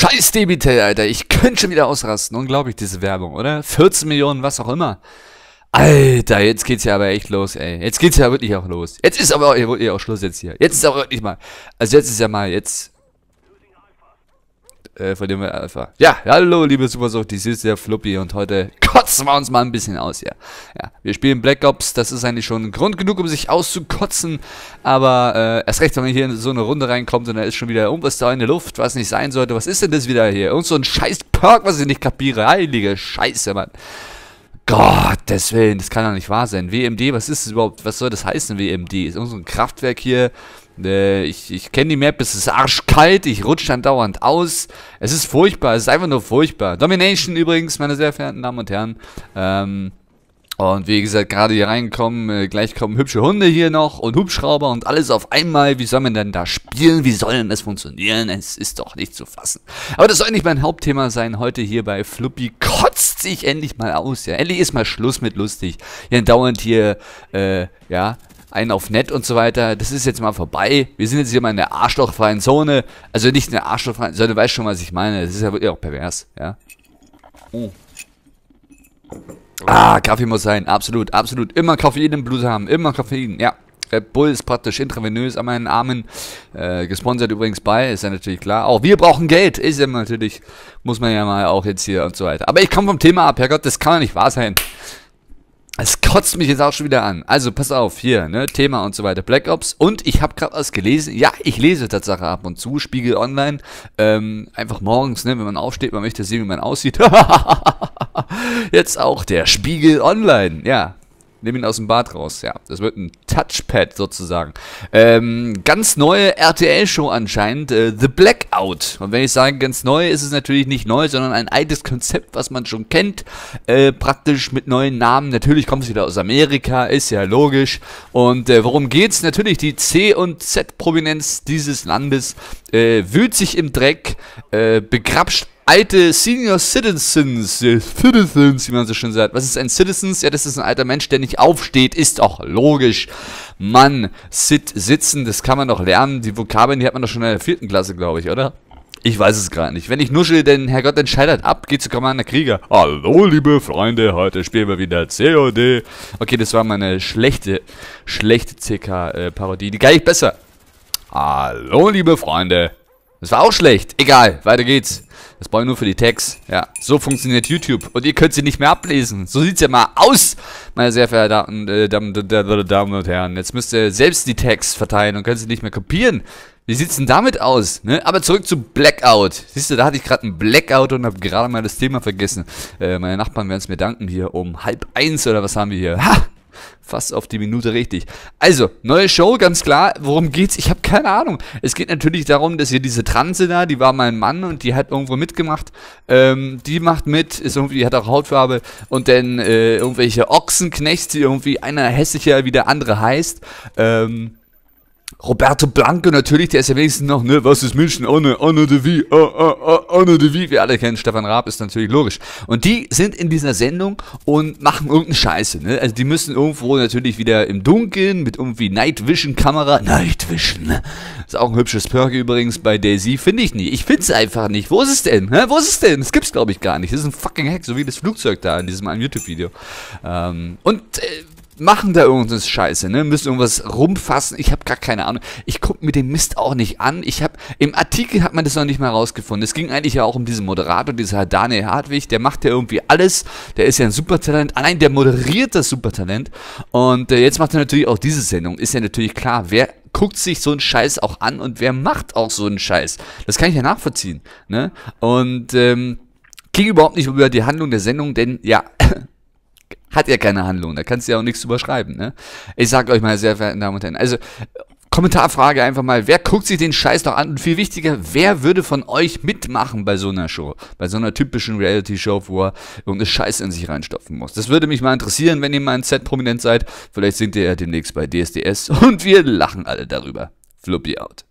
scheiß Debitel, Alter. Ich könnte schon wieder ausrasten. Unglaublich, diese Werbung, oder? 14 Millionen, was auch immer. Alter, jetzt geht's ja aber echt los, ey. Jetzt geht's ja wirklich auch los. Jetzt ist aber auch, wirklich auch Schluss jetzt hier. Jetzt ist aber wirklich mal. Also jetzt ist ja mal, jetzt. Äh, von dem Alpha. Ja, hallo, liebe Supersucht, dies ist der Fluppy und heute kotzen wir uns mal ein bisschen aus hier. Ja, wir spielen Black Ops, das ist eigentlich schon Grund genug, um sich auszukotzen. Aber äh, erst recht, wenn man hier in so eine Runde reinkommt und da ist schon wieder irgendwas da in der Luft, was nicht sein sollte. Was ist denn das wieder hier? Irgend so ein scheiß Perk, was ich nicht kapiere. Heilige Scheiße, Mann. Gottes Willen, das kann doch nicht wahr sein. WMD, was ist das überhaupt? Was soll das heißen, WMD? Ist irgend so ein Kraftwerk hier. Äh, ich ich kenne die Map, es ist arschkalt, ich rutsche dann dauernd aus. Es ist furchtbar, es ist einfach nur furchtbar. Domination übrigens, meine sehr verehrten Damen und Herren. Ähm, und wie gesagt, gerade hier reinkommen, äh, gleich kommen hübsche Hunde hier noch und Hubschrauber und alles auf einmal. Wie soll man denn da spielen? Wie soll denn das funktionieren? Es ist doch nicht zu fassen. Aber das soll nicht mein Hauptthema sein heute hier bei Fluppy. Kotzt sich endlich mal aus, ja. Endlich ist mal Schluss mit lustig. Hier dauernd hier, äh, ja, einen auf nett und so weiter. Das ist jetzt mal vorbei. Wir sind jetzt hier mal in der arschlochfreien Zone. Also nicht in der arschlochfreien Zone, du weißt schon, was ich meine. Das ist ja wirklich auch pervers, ja. Oh. Ah, Kaffee muss sein, absolut, absolut. Immer Koffein im Blut haben, immer Koffein, ja. Red Bull ist praktisch intravenös an meinen Armen. Äh, gesponsert übrigens bei, ist ja natürlich klar. Auch wir brauchen Geld, ist ja natürlich, muss man ja mal auch jetzt hier und so weiter. Aber ich komme vom Thema ab, Herrgott, das kann doch nicht wahr sein. Es kotzt mich jetzt auch schon wieder an. Also pass auf, hier, ne, Thema und so weiter, Black Ops. Und ich habe gerade was gelesen. Ja, ich lese Tatsache ab und zu, Spiegel Online. Ähm, einfach morgens, ne, wenn man aufsteht, man möchte sehen, wie man aussieht. Jetzt auch der Spiegel Online. Ja, Nimm ihn aus dem Bad raus, ja. Das wird ein Touchpad sozusagen. Ähm, ganz neue RTL-Show anscheinend, äh, The Blackout. Und wenn ich sage ganz neu, ist es natürlich nicht neu, sondern ein altes Konzept, was man schon kennt. Äh, praktisch mit neuen Namen. Natürlich kommt es wieder aus Amerika, ist ja logisch. Und äh, worum geht's? Natürlich die C- und Z-Prominenz dieses Landes äh, wühlt sich im Dreck, äh, begrapscht alte Senior Citizens, äh, Citizens, wie man so schön sagt. Was ist ein Citizens? Ja, das ist ein alter Mensch, der nicht aufsteht, ist auch logisch. Mann, sit, sitzen, das kann man doch lernen. Die Vokabeln, die hat man doch schon in der vierten Klasse, glaube ich, oder? Ich weiß es gerade nicht. Wenn ich nuschel, denn Herrgott entscheidet ab, geht zu Commander Krieger. Hallo, liebe Freunde, heute spielen wir wieder COD. Okay, das war meine schlechte, schlechte CK-Parodie. Die gar nicht besser. Hallo, liebe Freunde. Das war auch schlecht. Egal, weiter geht's. Das brauche ich nur für die Tags. Ja, so funktioniert YouTube. Und ihr könnt sie nicht mehr ablesen. So sieht's ja mal aus, meine sehr verehrten äh, Damen, und Herren. Jetzt müsst ihr selbst die Tags verteilen und könnt sie nicht mehr kopieren. Wie sieht's denn damit aus? Ne? Aber zurück zu Blackout. Siehst du, da hatte ich gerade einen Blackout und habe gerade mal das Thema vergessen. Äh, meine Nachbarn werden es mir danken hier um halb eins oder was haben wir hier? Ha! Fast auf die Minute richtig. Also, neue Show, ganz klar. Worum geht's? Ich habe keine Ahnung. Es geht natürlich darum, dass hier diese Transe da, die war mein Mann und die hat irgendwo mitgemacht. Ähm, die macht mit, ist irgendwie, hat auch Hautfarbe. Und dann äh, irgendwelche Ochsenknechts, die irgendwie einer hässlicher wie der andere heißt. Ähm, Roberto Blanco natürlich, der ist ja wenigstens noch, ne, was ist München? Ohne, ohne de Vie, oh, oh, oh, ohne de Vie, wir alle kennen Stefan Raab, ist natürlich logisch. Und die sind in dieser Sendung und machen irgendeine Scheiße, ne, also die müssen irgendwo natürlich wieder im Dunkeln mit irgendwie Night Vision Kamera, Night Vision, ist auch ein hübsches Perk übrigens bei Daisy, finde ich nicht, ich finde es einfach nicht, wo ist es denn, Hä? wo ist es denn, das gibt's glaube ich gar nicht, das ist ein fucking Hack, so wie das Flugzeug da in diesem einen YouTube-Video. Ähm, und, äh, machen da irgendwas Scheiße, ne? Müssen irgendwas rumfassen. Ich habe gar keine Ahnung. Ich gucke mir den Mist auch nicht an. Ich habe im Artikel hat man das noch nicht mal rausgefunden. Es ging eigentlich ja auch um diesen Moderator, dieser Daniel Hartwig. Der macht ja irgendwie alles. Der ist ja ein Supertalent. Allein der moderiert das Supertalent. Und äh, jetzt macht er natürlich auch diese Sendung. Ist ja natürlich klar, wer guckt sich so einen Scheiß auch an und wer macht auch so einen Scheiß. Das kann ich ja nachvollziehen, ne? Und ähm, ging überhaupt nicht über die Handlung der Sendung, denn ja, hat ja keine Handlung, da kannst du ja auch nichts überschreiben, ne? Ich sag euch mal, sehr verehrten Damen und Herren, also Kommentarfrage einfach mal, wer guckt sich den Scheiß noch an? Und viel wichtiger, wer würde von euch mitmachen bei so einer Show? Bei so einer typischen Reality-Show, wo er irgendeine Scheiße in sich reinstopfen muss. Das würde mich mal interessieren, wenn ihr mal ein Set prominent seid. Vielleicht singt ihr ja demnächst bei DSDS und wir lachen alle darüber. Fluppy out.